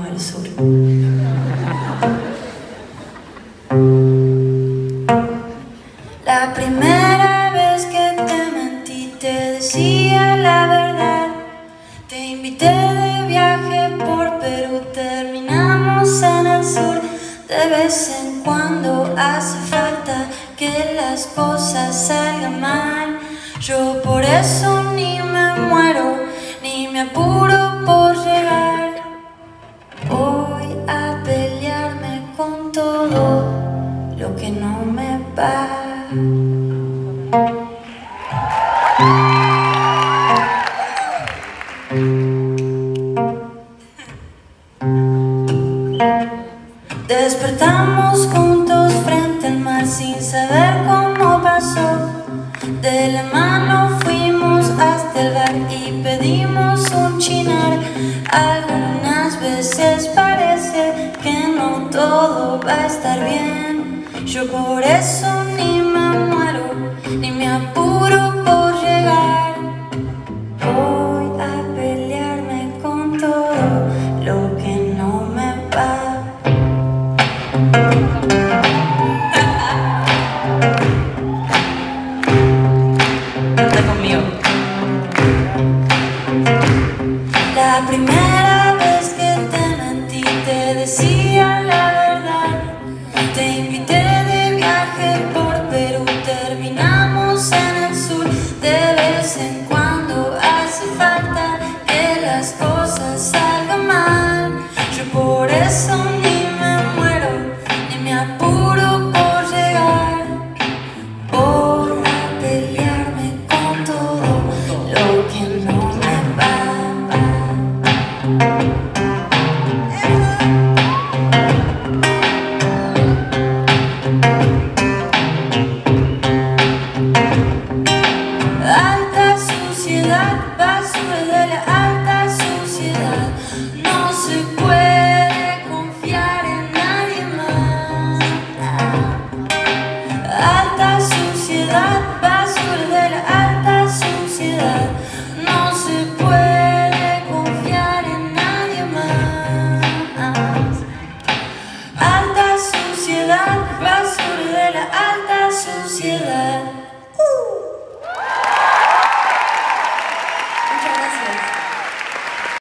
al sur. La primera vez que te mentí te decía la verdad. Te invité de viaje por Perú, terminamos en el sur. De vez en cuando hace falta que las cosas salgan mal. Yo por eso ni Algunas veces parece que no todo va a estar bien. Yo por eso ni me muero, ni me apuro por llegar. Voy a pelearme con todo lo que no me va. La primera por